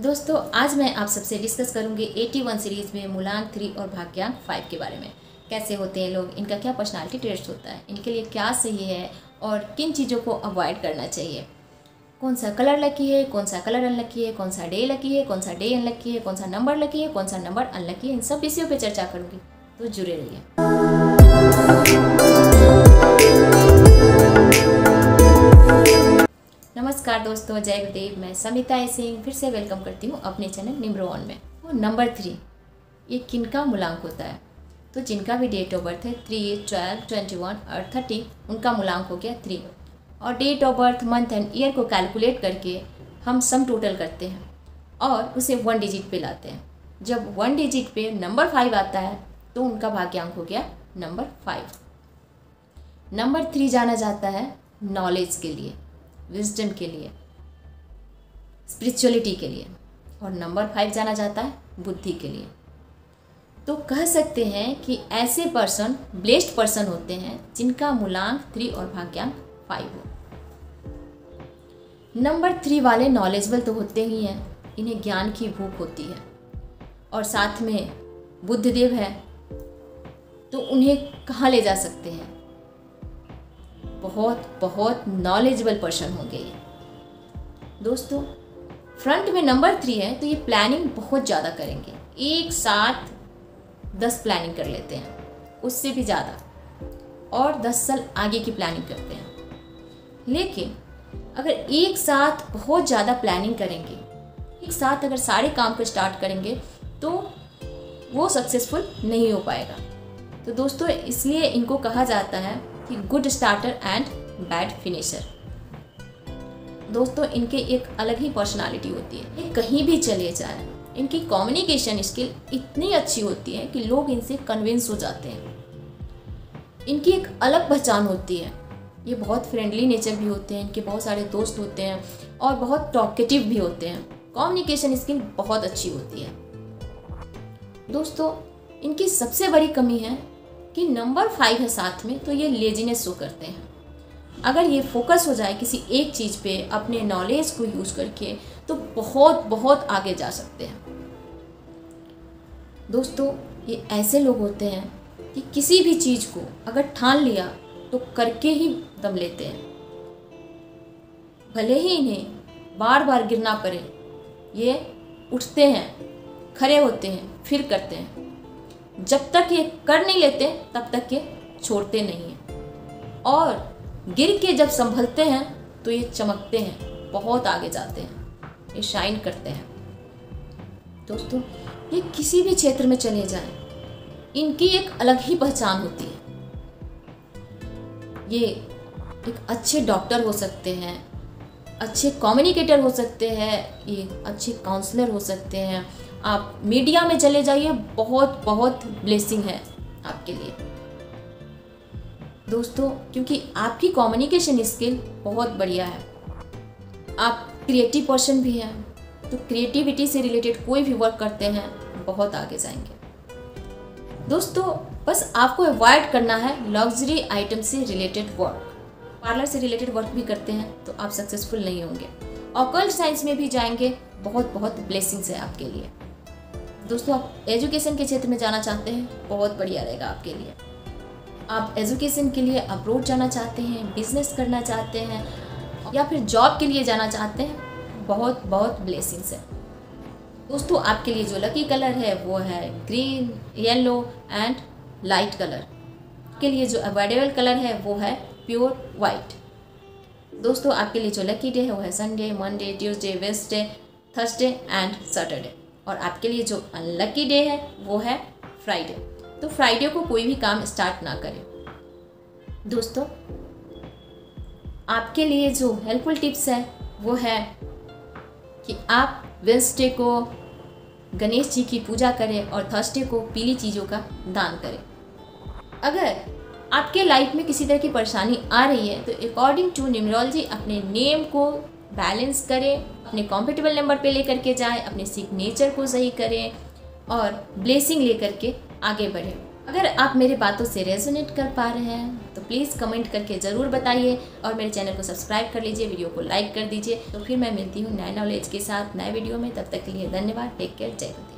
दोस्तों, आज मैं आप सबसे डिस्कस करूँगी 81 सीरीज़ में मूलांक थ्री और भाग्यांक फाइव के बारे में। कैसे होते हैं लोग? इनका क्या पर्सनालिटी टेस्ट होता है? इनके लिए क्या सही है? और किन चीज़ों को अवॉइड करना चाहिए? कौन सा कलर लकी है, कौन सा कलर अनलकी है, कौन सा डे लकी है, कौन सा डे अनलकी है, कौन सा नंबर लकी है, कौन सा नंबर अनलकी है, इन सब विषयों पर चर्चा करूँगी। तो जुड़े रहिए। नमस्कार दोस्तों, जय गुरुदेव। मैं समिता सिंह फिर से वेलकम करती हूँ अपने चैनल निम्रोन में। वो नंबर थ्री ये किनका मूलांक होता है? तो जिनका भी डेट ऑफ़ बर्थ है थ्री ट्वेल्व ट्वेंटी वन और थर्टी उनका मूलांक हो गया थ्री और date of birth month and year को कैलकुलेट करके हम सम टोटल करते हैं और उसे वन डिजिट पे लाते हैं। जब वन डिजिट पे नंबर फाइव आता है तो उनका भाग्यांक हो गया नंबर फाइव नंबर थ्री जाना जाता है नॉलेज के लिए। विजडम के लिए स्पिरिचुअलिटी के लिए, और नंबर फाइव जाना जाता है, बुद्धि के लिए। तो कह सकते हैं कि ऐसे पर्सन ब्लेस्ड पर्सन होते हैं, जिनका मूलांक थ्री और भाग्यांक फाइव हो। नंबर थ्री वाले नॉलेजबल तो होते ही हैं, इन्हें ज्ञान की भूख होती है। और साथ में बुद्धदेव है तो उन्हें कहाँ ले जा सकते हैं? बहुत बहुत नॉलेजेबल पर्सन होंगे ये। दोस्तों फ्रंट में नंबर थ्री है तो ये प्लानिंग बहुत ज़्यादा करेंगे। एक साथ दस प्लानिंग कर लेते हैं, उससे भी ज़्यादा। और दस साल आगे की प्लानिंग करते हैं। लेकिन, अगर एक साथ बहुत ज़्यादा प्लानिंग करेंगे, एक साथ अगर सारे काम को स्टार्ट करेंगे तो वो सक्सेसफुल नहीं हो पाएगा। तो दोस्तों, इसलिए इनको कहा जाता है कि good starter and bad finisher दोस्तों, इनके एक अलग ही पर्सनालिटी होती है। ये कहीं भी चले जाए, इनकी कम्युनिकेशन स्किल इतनी अच्छी होती है कि लोग इनसे कन्विंस हो जाते हैं। इनकी एक अलग पहचान होती है। ये बहुत फ्रेंडली नेचर भी होते हैं, इनके बहुत सारे दोस्त होते हैं और बहुत टॉकेटिव भी होते हैं। कम्युनिकेशन स्किल बहुत अच्छी होती है। दोस्तों, इनकी सबसे बड़ी कमी है कि नंबर फाइव है साथ में तो ये लेजीनेस शो करते हैं। अगर ये फोकस हो जाए किसी एक चीज़ पे अपने नॉलेज को यूज़ करके तो बहुत बहुत आगे जा सकते हैं। दोस्तों, ये ऐसे लोग होते हैं कि किसी भी चीज़ को अगर ठान लिया तो करके ही दम लेते हैं। भले ही इन्हें बार बार गिरना पड़े, ये उठते हैं, खड़े होते हैं, फिर करते हैं। जब तक ये कर नहीं लेते, तब तक ये छोड़ते नहीं हैं। और गिर के जब संभलते हैं तो ये चमकते हैं, बहुत आगे जाते हैं, ये शाइन करते हैं। दोस्तों, ये किसी भी क्षेत्र में चले जाएँ, इनकी एक अलग ही पहचान होती है। ये एक अच्छे डॉक्टर हो सकते हैं, अच्छे कम्युनिकेटर हो सकते हैं, ये अच्छे काउंसलर हो सकते हैं आप मीडिया में चले जाइए, बहुत बहुत ब्लेसिंग है आपके लिए। दोस्तों, क्योंकि आपकी कम्युनिकेशन स्किल बहुत बढ़िया है। आप क्रिएटिव पर्सन भी हैं तो क्रिएटिविटी से रिलेटेड कोई भी वर्क करते हैं, बहुत आगे जाएँगे। दोस्तों, बस आपको अवॉइड करना है लग्जरी आइटम से रिलेटेड वर्क पार्लर से रिलेटेड वर्क भी करते हैं तो आप सक्सेसफुल नहीं होंगे। ऑकल्ट साइंस में भी जाएँगे, बहुत बहुत ब्लेसिंग्स है आपके लिए। दोस्तों, आप एजुकेशन के क्षेत्र में जाना चाहते हैं, बहुत बढ़िया रहेगा आपके लिए। आप एजुकेशन के लिए अप्रोच जाना चाहते हैं बिज़नेस करना चाहते हैं, या फिर जॉब के लिए जाना चाहते हैं, बहुत बहुत ब्लेसिंग्स है। दोस्तों, आपके लिए जो लकी कलर है, वो है green yellow and light colour के लिए जो अवॉइडेबल कलर है, वो है प्योर वाइट दोस्तों, आपके लिए जो लकी डे है, वो है Sunday Monday Tuesday Wednesday Thursday and Saturday और आपके लिए जो अनलकी डे है, वो है फ्राइडे तो फ्राइडे को कोई भी काम स्टार्ट ना करें। दोस्तों, आपके लिए जो हेल्पफुल टिप्स है, वो है कि आप वेंसडे को गणेश जी की पूजा करें और थर्सडे को पीली चीज़ों का दान करें। अगर आपके लाइफ में किसी तरह की परेशानी आ रही है तो अकॉर्डिंग टू न्यूमरोलॉजी अपने नेम को बैलेंस करें, अपने कॉम्पिटेबल नंबर पे लेकर के जाएँ, अपने सिग्नेचर को सही करें और ब्लेसिंग लेकर के आगे बढ़ें। अगर आप मेरे बातों से रेजोनेट कर पा रहे हैं तो प्लीज़ कमेंट करके ज़रूर बताइए और मेरे चैनल को सब्सक्राइब कर लीजिए वीडियो को लाइक कर दीजिए। तो फिर मैं मिलती हूँ नए नॉलेज के साथ नए वीडियो में। तब तक के लिए धन्यवाद टेक केयर जय हिंद।